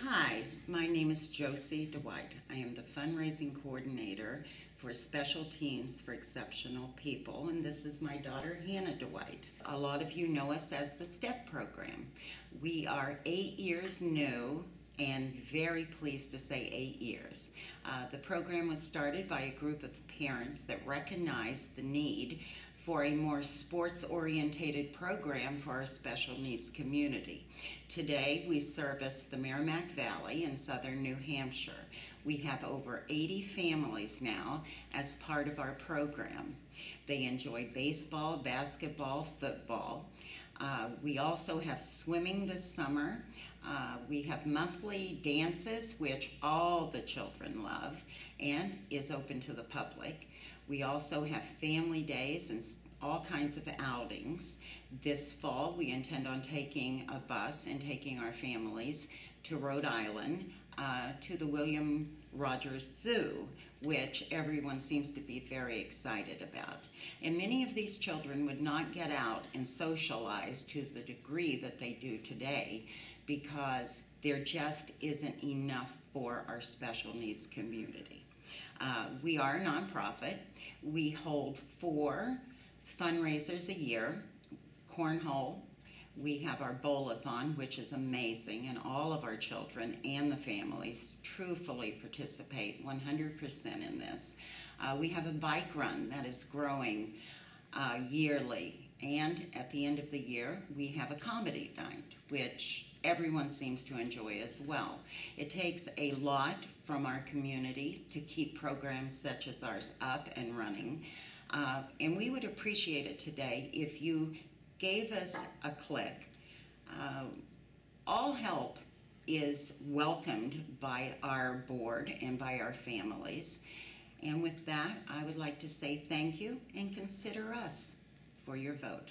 Hi, my name is Josie Dwight. I am the fundraising coordinator for Special Teams for Exceptional People, and this is my daughter Hannah Dwight. A lot of you know us as the STEP program. We are eight years new and very pleased to say eight years. Uh, the program was started by a group of parents that recognized the need for a more sports orientated program for our special needs community. Today we service the Merrimack Valley in southern New Hampshire. We have over 80 families now as part of our program. They enjoy baseball, basketball, football. Uh, we also have swimming this summer. Uh, we have monthly dances, which all the children love and is open to the public. We also have family days and all kinds of outings. This fall, we intend on taking a bus and taking our families to Rhode Island uh, to the William Rogers Zoo, which everyone seems to be very excited about. And many of these children would not get out and socialize to the degree that they do today because there just isn't enough for our special needs community. Uh, we are a nonprofit. We hold four fundraisers a year cornhole. We have our bowl-a-thon, which is amazing, and all of our children and the families truthfully participate 100% in this. Uh, we have a bike run that is growing uh, yearly, and at the end of the year, we have a comedy night, which everyone seems to enjoy as well. It takes a lot from our community to keep programs such as ours up and running. Uh, and we would appreciate it today if you gave us a click. Uh, all help is welcomed by our board and by our families. And with that, I would like to say thank you and consider us for your vote.